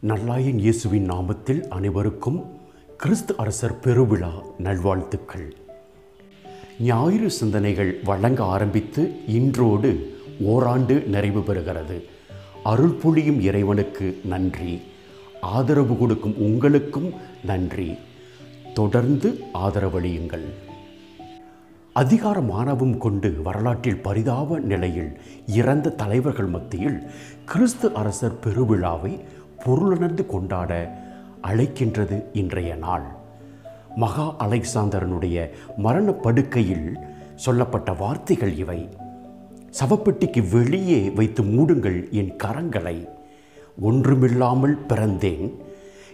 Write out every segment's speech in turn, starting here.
நல்லாயின் இயேசுவின் நாமத்தில் அனைவருக்கும் கிறிஸ்து அரசர் பெருவிழா நல்வாழ்த்துக்கள். ஞாயிறு சிந்தனைகள் வழங்க ஆரம்பித்து இன்றோடு ஓராண்டு நிறைவு பெறுகிறது. அருள் பொழியும் இறைவனுக்கு நன்றி. ஆதரவு கொடுக்கும் உங்களுக்கும் நன்றி. தொடர்ந்து ஆதரவளியுங்கள். அதிகார மாணவம் கொண்டு வரலாற்றில் பரிதாப நிலையில் இறந்த தலைவர்கள் மத்தியில் கிறிஸ்து அரசர் பெருவிழாவை பொருளுணர்ந்து கொண்டாட அழைக்கின்றது இன்றைய நாள். மகா அலெக்சாந்தரனுடைய மரணப்படுக்கையில் சொல்லப்பட்ட வார்த்தைகள் இவை. சவப்பெட்டிக்கு வெளியே வைத்து மூடுங்கள் என் கரங்களை. ஒன்றுமில்லாமல் பிறந்தேன்.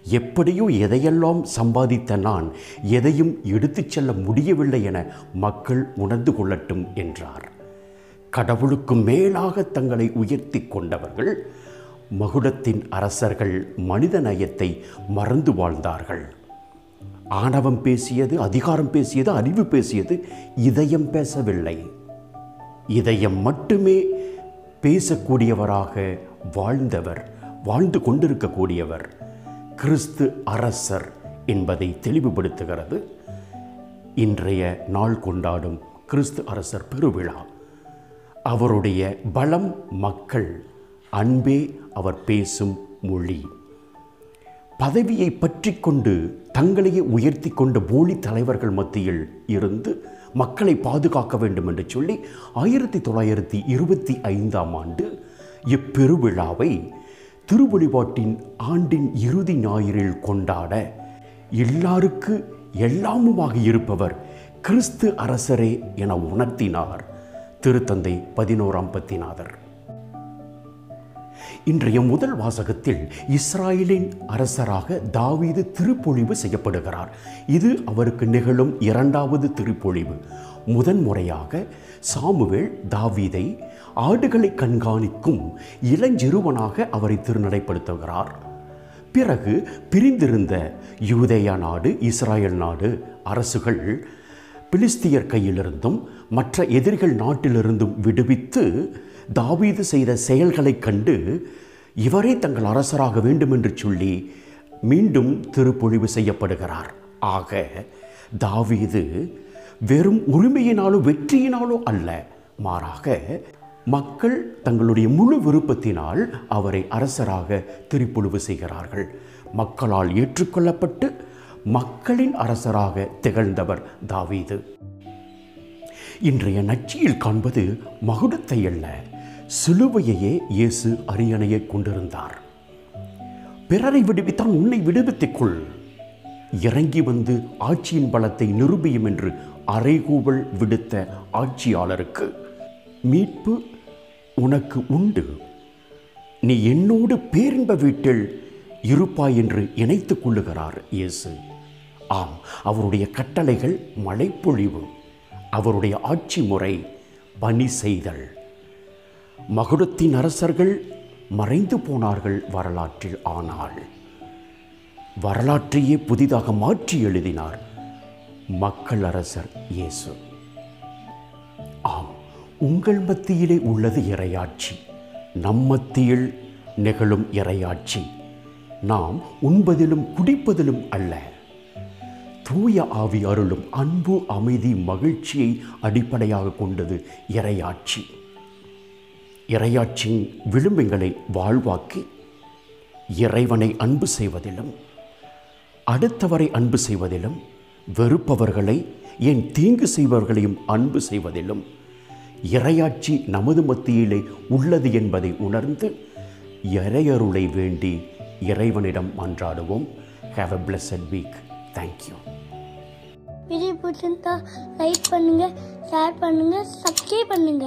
எப்படியோ எதையெல்லாம் சம்பாதித்த நான் எதையும் எடுத்துச் செல்ல முடியவில்லை என மக்கள் உணர்ந்து கொள்ளட்டும் என்றார். கடவுளுக்கு மேலாக தங்களை உயர்த்தி கொண்டவர்கள் மகுடத்தின் அரசர்கள் மனித நயத்தை மறந்து வாழ்ந்தார்கள். ஆணவம் பேசியது அதிகாரம் பேசியது அறிவு பேசியது இதயம் பேசவில்லை. இதயம் மட்டுமே பேசக்கூடியவராக வாழ்ந்தவர் வாழ்ந்து கொண்டிருக்கக்கூடியவர் கிறிஸ்து அரசர் என்பதை தெளிவுபடுத்துகிறது. இன்றைய நாள் கொண்டாடும் கிறிஸ்து அரசர் பெருவிழா. அவருடைய பலம் மக்கள் அன்பே அவர் பேசும் மொழி. பதவியை பற்றி கொண்டு தங்களையே உயர்த்தி கொண்ட போலி தலைவர்கள் மத்தியில் இருந்து மக்களை பாதுகாக்க வேண்டும் என்று சொல்லி ஆயிரத்தி தொள்ளாயிரத்தி இருபத்தி ஐந்தாம் ஆண்டு இப்பெருவிழாவை திருவழிபாட்டின் ஆண்டின் இறுதி ஞாயிறில் கொண்டாட எல்லாருக்கு எல்லாமுமாக இருப்பவர் கிறிஸ்து அரசரே என உணர்த்தினார். திருத்தந்தை பதினோராம் பத்திநாதர். இன்றைய முதல் வாசகத்தில் இஸ்ராயலின் அரசராக தாவீது திருப்பொழிவு செய்யப்படுகிறார். இது அவருக்கு நிகழும் இரண்டாவது திருப்பொழிவு. முதன்முறையாக சாமுவேல் தாவீதை ஆடுகளை கண்காணிக்கும் இளஞ்சிறுவனாக அவரை திருநடைப்படுத்துகிறார். பிறகு பிரிந்திருந்த யூதேயா நாடு இஸ்ராயல் நாடு அரசுகள் பிலிஸ்தியர் கையிலிருந்தும் மற்ற எதிரிகள் நாட்டிலிருந்தும் விடுவித்து தாவீது செய்த செயல்களைக் கண்டு இவரே தங்கள் அரசராக வேண்டும் என்று சொல்லி மீண்டும் திருப்பொழிவு செய்யப்படுகிறார். ஆக தாவீது வெறும் உரிமையினாலோ வெற்றியினாலோ அல்ல. மாறாக மக்கள் தங்களுடைய முழு விருப்பத்தினால் அவரை அரசராக திருப்பொழிவு செய்கிறார்கள். மக்களால் ஏற்றுக்கொள்ளப்பட்டு மக்களின் அரசராக திகழ்ந்தவர் தாவீது. இன்றைய நச்சியில் காண்பது மகுடத்தை அல்ல. சிலுவையையே இயேசு அரியணையை கொண்டிருந்தார். பிறரை விடுவித்தான் உன்னை விடுவித்துக்கொள். இறங்கி வந்து ஆட்சியின் பலத்தை நிரூபியும் என்று அறைகூவல் விடுத்த ஆட்சியாளருக்கு மீட்பு உனக்கு உண்டு. நீ என்னோடு பேரின்ப வீட்டில் இருப்பாய் என்று இணைத்துக் கொள்ளுகிறார் இயேசு. ஆம் அவருடைய கட்டளைகள் மழைப்பொழிவு. அவருடைய ஆட்சி முறை பணி செய்தல். மகுடத்தின் அரசர்கள் மறைந்து போனார்கள் வரலாற்றில் ஆனால். வரலாற்றையே புதிதாக மாற்றி எழுதினார் மக்கள் அரசர் இயேசு. ஆம் உங்கள் மத்தியிலே உள்ளது இரையாட்சி. நம் மத்தியில் நிகழும் இரையாட்சி. நாம் உண்பதிலும் குடிப்பதிலும் அல்ல. தூய ஆவி அருளும் அன்பு அமைதி மகிழ்ச்சியை அடிப்படையாக கொண்டது இரையாட்சி. இறையாட்சியின் விளிம்புகளை வாழ்வாக்கி இறைவனை அன்பு செய்வதிலும் அடுத்தவரை அன்பு செய்வதிலும் வெறுப்பவர்களை ஏன் தீங்கு செய்பவர்களையும் அன்பு செய்வதிலும் இறையாட்சி நமது மத்தியிலே உள்ளது என்பதை உணர்ந்து இறையருளை வேண்டி இறைவனிடம் மன்றாடுவோம். Have a blessed week thank you video பிடிச்சிருந்தா லைக் பண்ணுங்க ஷேர் பண்ணுங்க சப்ஸ்கிரைப் பண்ணுங்க.